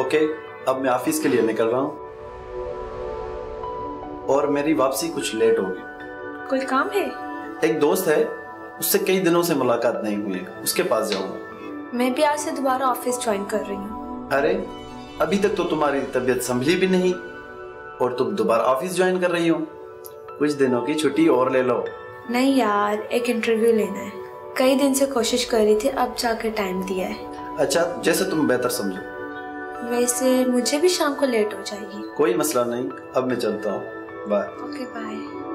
Okay अब मैं office के लिए निकल रहा हूँ। और मेरी वापसी कुछ लेट होगी। कोई काम है? एक दोस्त है उससे कई दिनों से मुलाकात नहीं हुई। है उसके पास जाऊँगा। मैं भी आज से दोबारा ऑफ़िस ज्वाइन कर रही हूँ। अरे अभी तक तो तुम्हारी तबीयत संभली भी नहीं और तुम दोबारा ऑफ़िस ज्वाइन कर रही हो। कुछ दिनों की छुट्टी और ले लो। नहीं यार एक इंटरव्यू लेना है। कई दिन से कोशिश कर रही थी अब जाकर टाइम दिया है। अच्छा जैसे तुम बेहतर समझो। वैसे मुझे भी शाम को लेट हो जाएगी। कोई मसला नहीं अब मैं चलता हूँ। बाय ओके बाय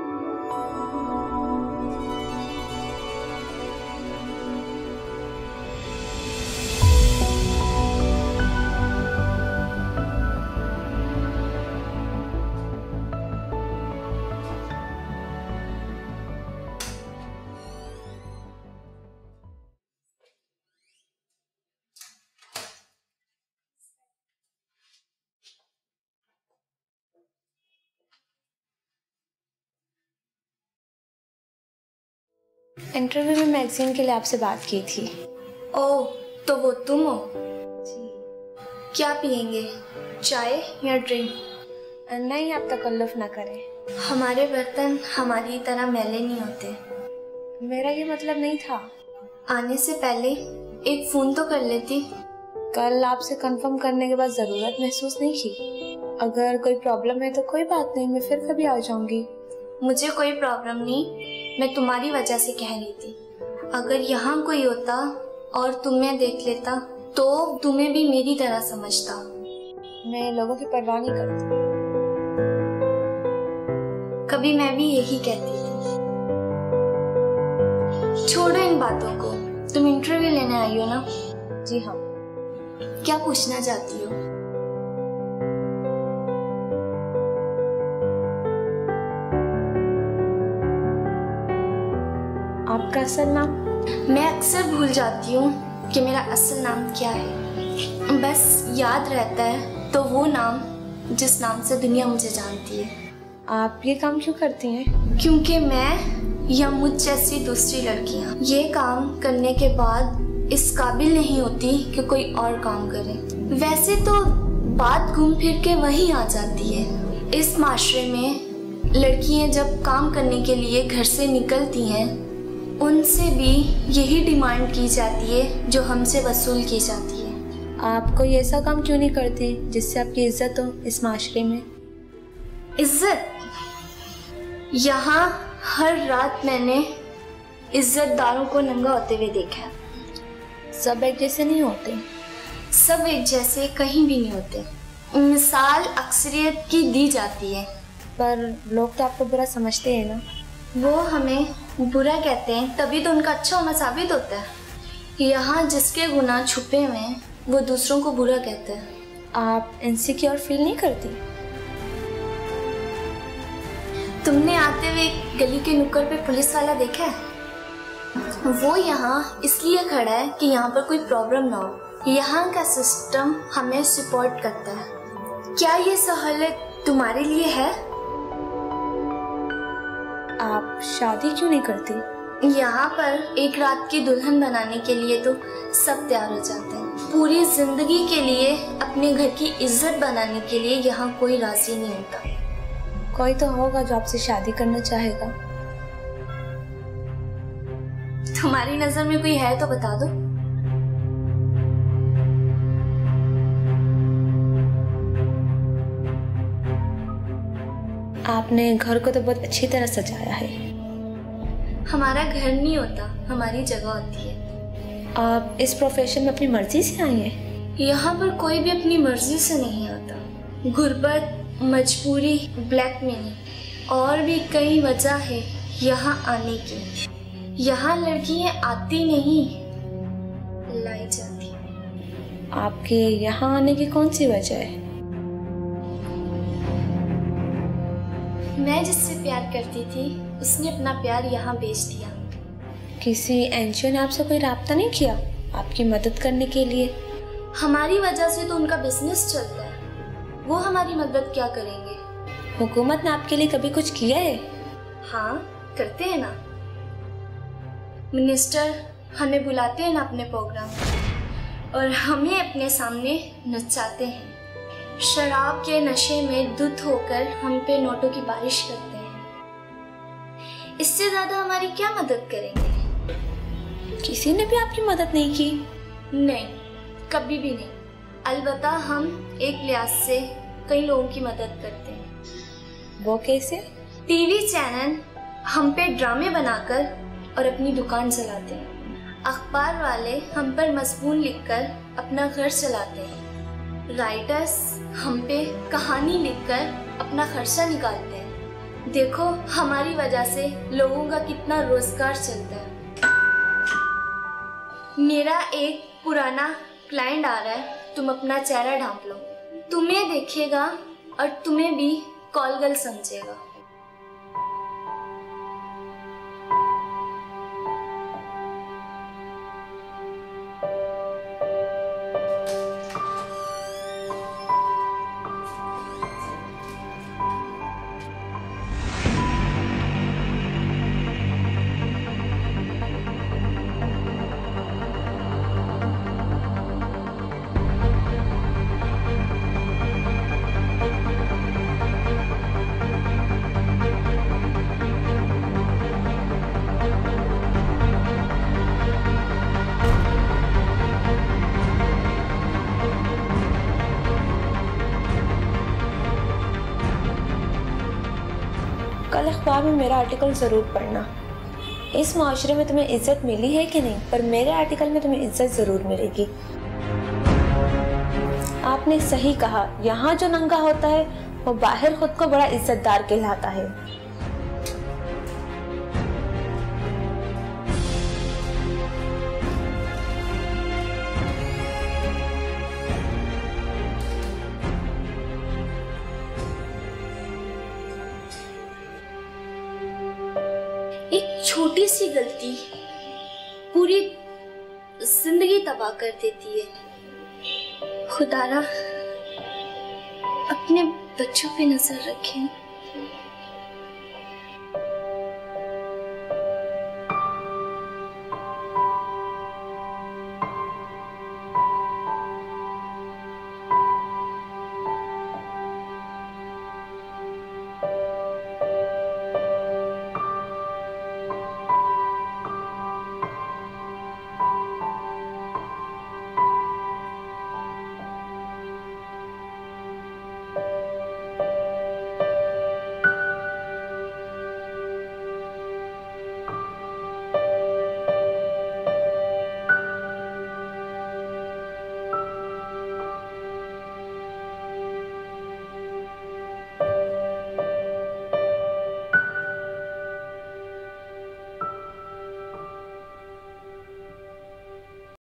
इंटरव्यू में मैगजीन के लिए आपसे बात की थी। ओह तो वो तुम हो? जी। क्या पियेंगे? चाय या ड्रिंक नहीं आप तकल्लुफ ना करें। हमारे बर्तन हमारी तरह मैले नहीं होते। मेरा ये मतलब नहीं था। आने से पहले एक फ़ोन तो कर लेती। कल आपसे कंफर्म करने के बाद ज़रूरत महसूस नहीं की। अगर कोई प्रॉब्लम है तो कोई बात नहीं मैं फिर कभी आ जाऊँगी। मुझे कोई प्रॉब्लम नहीं। मैं तुम्हारी वजह से कह रही थी। अगर यहाँ कोई होता और तुम्हें देख लेता तो तुम्हें भी मेरी तरह समझता। मैं लोगों की परवाह नहीं करती। कभी मैं भी यही कहती थी। छोड़ो इन बातों को। तुम इंटरव्यू लेने आई हो ना? जी हाँ। क्या पूछना चाहती हो? आपका असल नाम? मैं अक्सर भूल जाती हूँ कि मेरा असल नाम क्या है। बस याद रहता है तो वो नाम जिस नाम से दुनिया मुझे जानती है। आप ये काम क्यों करती हैं? क्योंकि मैं या मुझ जैसी दूसरी लड़कियाँ ये काम करने के बाद इस काबिल नहीं होती कि कोई और काम करे। वैसे तो बात घूम फिर के वही आ जाती है। इस माशरे में लड़कियाँ जब काम करने के लिए घर से निकलती हैं उनसे भी यही डिमांड की जाती है जो हमसे वसूल की जाती है। आप कोई ऐसा काम क्यों नहीं करते जिससे आपकी इज़्ज़त हो इस माशरे में? इज़्ज़त? यहाँ हर रात मैंने इज्जतदारों को नंगा होते हुए देखा। सब एक जैसे नहीं होते। सब एक जैसे कहीं भी नहीं होते। मिसाल अक्सरियत की दी जाती है। पर लोग तो आपको बुरा समझते हैं ना। वो हमें बुरा कहते हैं, तभी तो उनका अच्छा होना साबित होता है। यहाँ जिसके गुना छुपे हुए हैं, वो दूसरों को बुरा कहते हैं। आप इनसिक्योर फील नहीं करती? तुमने आते हुए गली के नुक्कड़ पे पुलिस वाला देखा है? वो यहाँ इसलिए खड़ा है कि यहाँ पर कोई प्रॉब्लम ना हो। यहाँ का सिस्टम हमें सपोर्ट करता है। क्या ये सहूलत तुम्हारे लिए है? आप शादी क्यों नहीं करते? यहाँ पर एक रात की दुल्हन बनाने के लिए तो सब तैयार हो जाते हैं। पूरी ज़िंदगी के लिए अपने घर की इज़्ज़त बनाने के लिए यहाँ कोई राज़ी नहीं होता। कोई तो होगा जो आपसे शादी करना चाहेगा। तुम्हारी नज़र में कोई है तो बता दो। आपने घर को तो बहुत अच्छी तरह सजाया है। हमारा घर नहीं होता हमारी जगह होती है। आप इस प्रोफेशन में अपनी मर्ज़ी से आई हैं? यहाँ पर कोई भी अपनी मर्ज़ी से नहीं आता। गुर्बत मजबूरी ब्लैकमेलिंग और भी कई वजह है यहाँ आने की। यहाँ लड़कियाँ आती नहीं लाई जाती। आपके यहाँ आने की कौन सी वजह है? मैं जिससे प्यार करती थी उसने अपना प्यार यहाँ बेच दिया। किसी एनजीओ ने आपसे कोई रबता नहीं किया? आपकी मदद करने के लिए। हमारी वजह से तो उनका बिज़नेस चलता है। वो हमारी मदद क्या करेंगे? हुकूमत ने आपके लिए कभी कुछ किया है? हाँ करते हैं ना। मिनिस्टर हमें बुलाते हैं ना अपने प्रोग्राम और हमें अपने सामने नचाते हैं। शराब के नशे में दुध होकर हम पे नोटों की बारिश करते हैं। इससे ज़्यादा हमारी क्या मदद करेंगे? किसी ने भी आपकी मदद नहीं की? नहीं कभी भी नहीं। अलबत्ता हम एक लिहाज से कई लोगों की मदद करते हैं। वो कैसे? टीवी चैनल हम पे ड्रामे बनाकर और अपनी दुकान चलाते हैं। अखबार वाले हम पर मजमून लिखकर अपना घर चलाते हैं। राइटर्स हम पे कहानी लिखकर अपना खर्चा निकालते हैं। देखो, हमारी वजह से लोगों का कितना रोज़गार चलता है। मेरा एक पुराना क्लाइंट आ रहा है, तुम अपना चेहरा ढांप लो। तुम्हें देखेगा और तुम्हें भी कॉल गर्ल समझेगा। कल अखबार में मेरा आर्टिकल ज़रूर पढ़ना। इस माशरे में तुम्हें इज़्ज़त मिली है कि नहीं? पर मेरे आर्टिकल में तुम्हें इज़्ज़त ज़रूर मिलेगी। आपने सही कहा, यहाँ जो नंगा होता है, वो बाहर खुद को बड़ा इज्जतदार कहलाता है। एक छोटी सी गलती पूरी ज़िंदगी तबाह कर देती है। खुदारा, अपने बच्चों पे नज़र रखें।